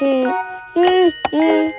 Mm-hmm.